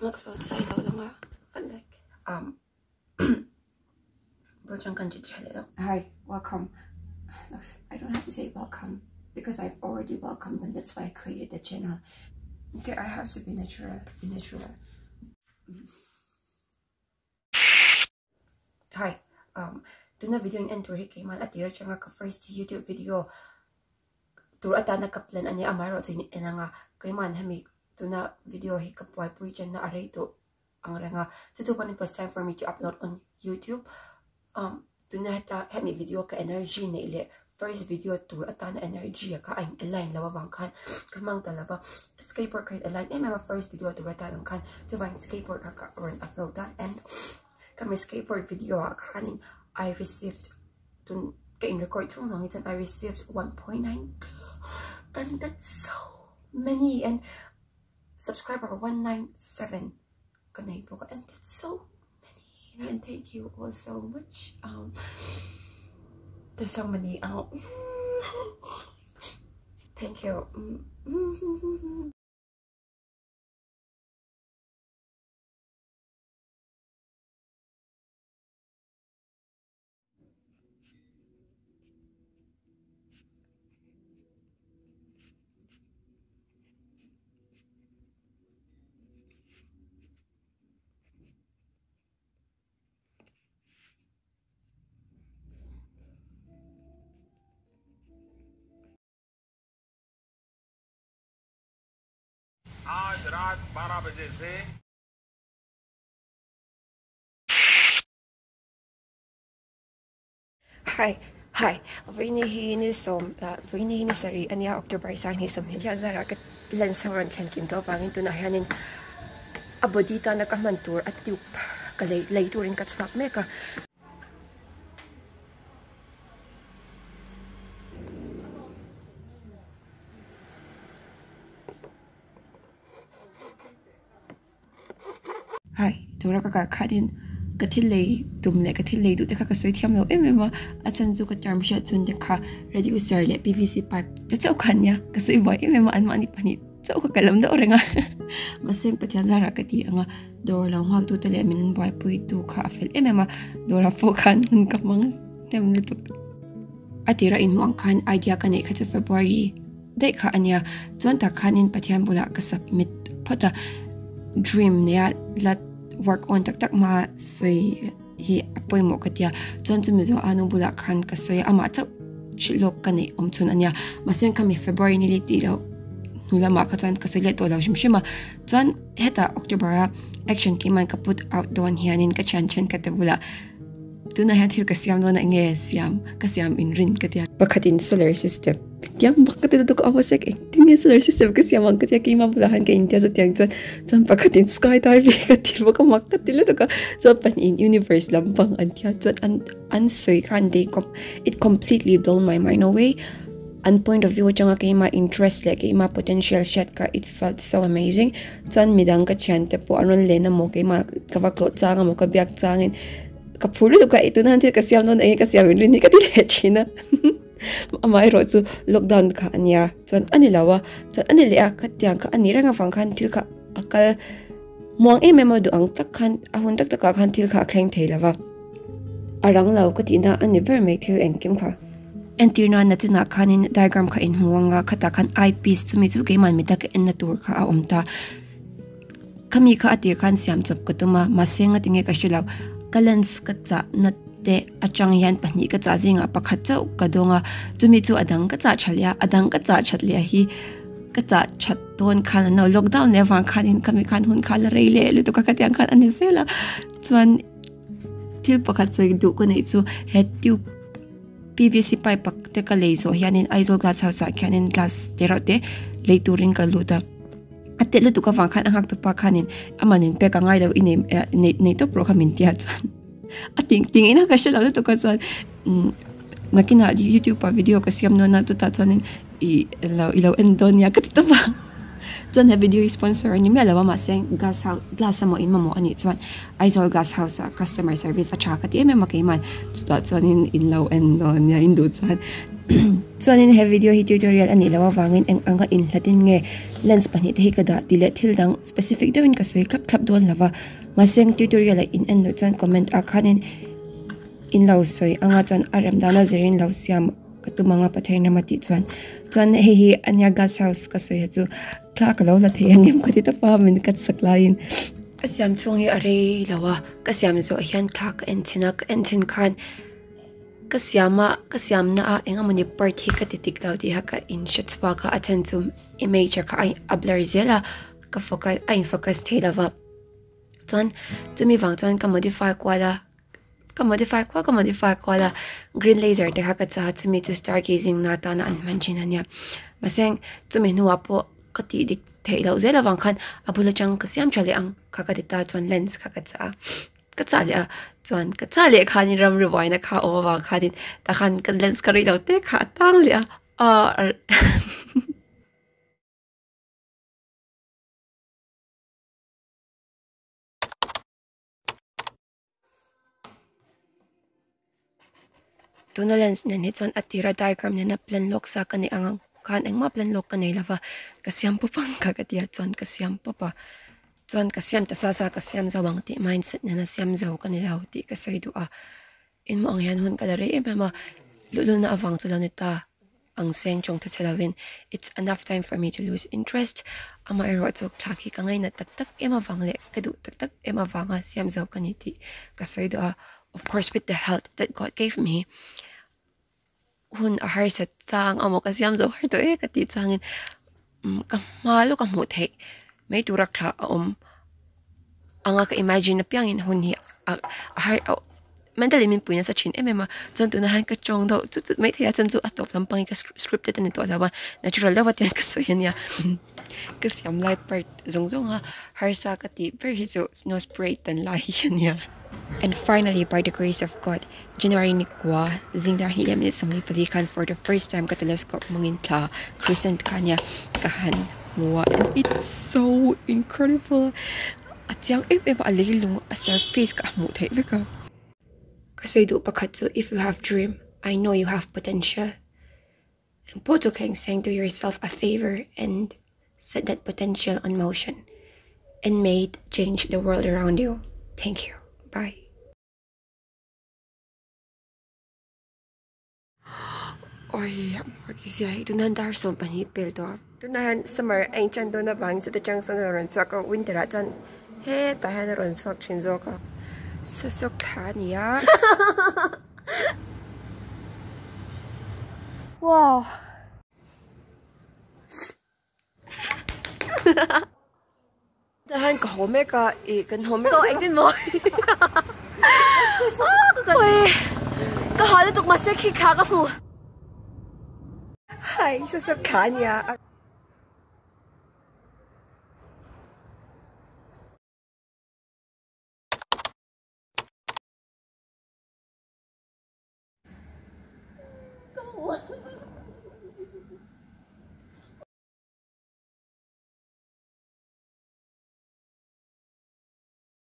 Looks so I know them like um Bojang Kanji Hi, welcome. Looks I don't have to say welcome because I've already welcomed them. That's why I created the channel. Okay, I have to be natural. Be natural. Hi. Um, tuna video in entry kay mal atira changa ka first YouTube video. Tur ata na kaplan ani amaro chini enanga kay man hami tuna video hi kapwai pui chen na aray to ang ranga. So to it was time for me to upload on YouTube. Um, tuna hata hami video ka energy na ile. First video tour ata na energy ka ay align lawa bang kan. Kamang talaba skateboard ka align. Eh may first video tour ata lang kan. To find skateboard ka ka run upload ta. And kami skateboard video kanin I received to in record tung song I received 1.9 and that's so many and subscriber 197 kanay po and that's so many and thank you all so much um there's so many out. Thank you. आज रात 12 बजे से Hi, hi. Vinihin som, vinihin sari ania October sang ni som hiya zara kat lan sangan kan kim to pangin tu na hanin abodita na kamantur at tup kalay lay turin kat swak meka Tura ka ka kadin ka thil lei tum le ka thil lei du te kha ka soi thiam lo em em a chan zu ka charm sha chun de kha reducer le pvc pipe ta chau khan ya ka soi boy em em an ma ni pani chau ka kalam da orenga ma seng pathian zara ka ti anga dor lang hak tu te min boy pui tu kha fel em em dora fo khan hun ka mang tem le tu atira in mong khan idea ka nei kha chu february dei kha anya chon ta khanin pathian bula ka submit phota dream nia lat work on tak tak ma soi hi apoi mo katia. Chon chu mi zo anu bula khan ka soi ama chau chilok ka nei om chun ania. Ma sen kami february ni li ti lo nula ma ka chuan ka soi le to lo shim shima. Chuan heta october action ki man ka put out don hianin ka chan chan ka te bula na hathir kasiam no na nge siam kasiam in rin katia bakatin solar system. Tiam bakatin to ko awasek eh, ek tinge solar system kasiam ang katia kima bulahan ka india so tiang chan chan bakatin sky dive katia baka makatil to ka so pan in universe lampang antia chan an ansoy kan they com it completely blown my mind away and point of view changa kay ma interest like kay ma potential shot ka it felt so amazing. Chan midang ka chante po anon lena mo kay ma kavaklo changa mo ka biak changin ka kapulu ka itu nanti kasi amno na kasi amili ni ka ti le china amai ro chu lockdown kha ania chon ani lawa chon ani le ka tiang ka ani ranga fang khan thil ka akal mong em em du ang tak khan ahun tak tak khan thil kha kheng thei lawa arang law ka ti na ani ver me thil en kim kha antirna na tina khanin diagram ka in huanga khata khan eyepiece chumi chu ge man mi tak en na tur kha a omta kami kha atir khan siam chop ka tuma masenga tinge ka shilaw kalans ka cha na te achang yan pani ka cha zinga pakhat cha ka donga chumi chu adang ka cha chalya adang ka cha chatlia hi. Ka cha chat ton khan no lockdown le wang khan in kami khan hun khala rei le le to ka ka katyang khan ani sela chuan til pakhat choi du ko nei chu het tube PVC pipe pak te ka leizo hianin aizo glass house a khianin glass te ro te ka luta ate lu tu ka wang khan hak tu pa khanin amanin pe ka ngai lo ine nei to pro khamin tia chan. A ting ina ka shela lu tu ka chan. Nakina youtube pa video ka siam no na tu ta chanin i lo i lo endonia ka tu ba chan he video sponsor ni me lawa ma seng glass house glass mo in mo ani chan. Aizol glass house a customer service a cha ka ti me ma ke man. Chu ta chanin in lo endonia in du chan chuanin he video hi tutorial ani lawa wangin eng anga in latin nge lens pani te hi kada tile thil dang specific dawin ka soi klap klap don lawa. Maseng tutorial in en no chan comment a khanin in law soi anga chan aram dana zerin law siam katumanga pathaina mati chuan. Chuan he hi anya gas house ka soi chu kla ka law la the angem ka ti ta pa min kat saklain kasiam hi are lawa. Kasiam zo hian thak en chinak en chin khan. Kasiama kasiam na a enga mani part hi ka titik lau di ha ka in shitswa ka aten zum image ka ai ablar zela, ka focus ai focus te lawa chuan chumi wang chuan ka modify kwa la ka modify kwa, ka modify kwa la green laser, te ha ka cha chumi to stargazing, na ta na an manchin ania maseng chumi nuwa po ka ti dik te lau zela wang khan abula chang kasiam chale ang ka ka chuan lens ka ka cha ก็จ่าเลยจวนก็จ่าเลยค่ะนี่รำรวยนะคะโอ้ว่าค่ะดินแต่คันกันเลนส์ก็รีดเอาเตะค่ะตั้งเลยเออตัวนั่นนั่นจวนอัติระไดกรรมเนี่ยนับเลนล็อกสักกันในอัางการเองมาเลนล็อกกันในละวะกสียมปะฟังค่ะกติยาจวนกสิยมปะปะ chuan ka siam ta sa sa ka siam zo bang ti mindset na na siam zo ka ni lau ti ka soi du a. In mo ang yan hun ka dare em ma lulul na awang tu lau ni ta. Ang seng chong ta chalawin it's enough time for me to lose interest. Ama ero chok thaki ka ngai na tak tak em wang le. Ka du tak tak ema a siam zo ka ni ti ka soi du a. Of course, with the health that God gave me. Hun a har set chang amo ka siam zo har to e ka ti changin mm, ka malu ka mu the may tura kla om. Anga ka imagine na piangin hun hi har mentally min puina sa chin emema chon tu na han ka chong do chu chu mai thaya chan chu atop lampang ka scripted ani to lawa natural lawa tian ka soyan ya. Ka siam lai part zong zong ha har sa ka ti very so no spray tan lai yan ya. And finally, by the grace of God, January ni kwa, zingdar hi lemit sa mga palikan for the first time ka telescope mungin ta, crescent kanya kahan And it's so incredible. At yang if ever alilung a surface ka mo tayo ka. Kasi do pakatso, if you have dream, I know you have potential. And Poto Kang saying to yourself a favor and set that potential on motion and made change the world around you. Thank you. Bye. Oi, magkisiya ito na dar so panipil to. Tunahan summer ang chan do na bang sa tachang sa naron sa ko winter at chan he tahan naron sa chin zo ko. Susok ka niya. Wow. Tahan ka home ka i kan home ko ang din mo. Ôi, có hỏi tiếp tục mà sẽ khi khá các mùa. Hay, sao sao nhỉ?